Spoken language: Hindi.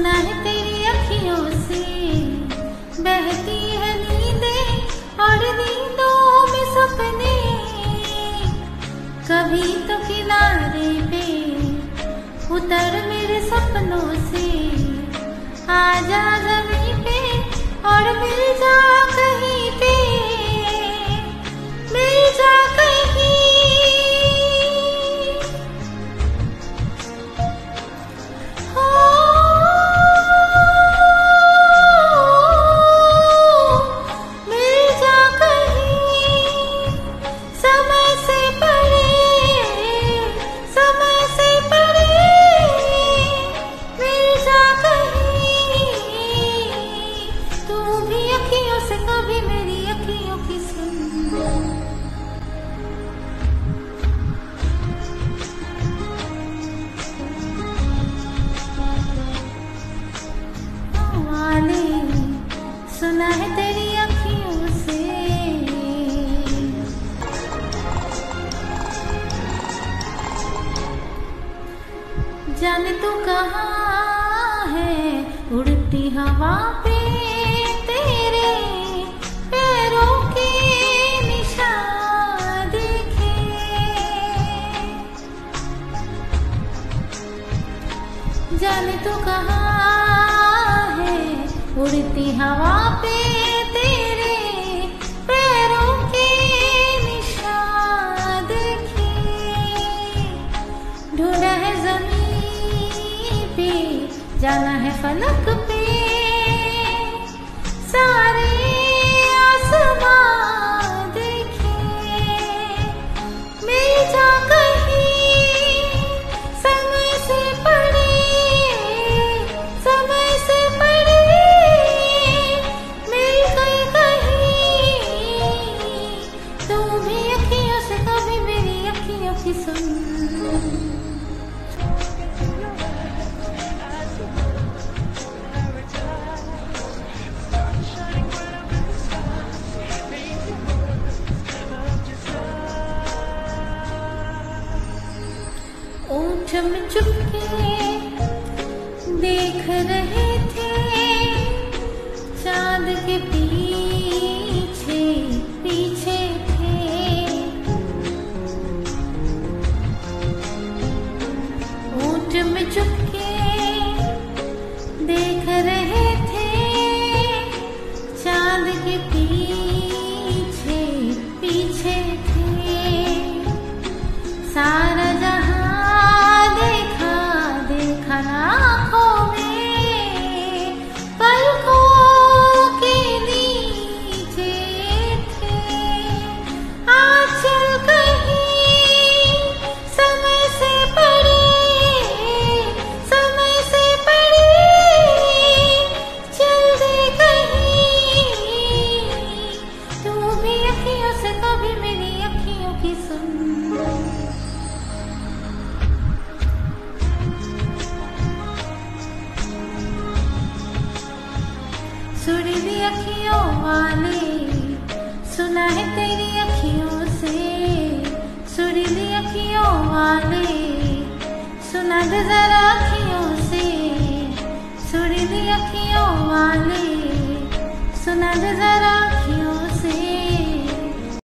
सुना है तेरी अखियों से। बहती है नींदें और नींदों में सपने। कभी तो किनारे पे भी अखियों से कभी मेरी अखियों की सुन। सुना है तेरी अखियों से। जाने तू कहाँ है, उड़ती हवा पे जाने तो कहा है? उड़ती हवा पे तेरे पैरों के निशान देखे। ढूंढा है ज़मीन पे, जाना है फलक पे चुपके देख रहे अखियों वाले। सुना है तेरी अखियों से सुरीली अखियों वाले। सुना दे जरा अखियों से सुरीली अखियों वाले। सुना दे जरा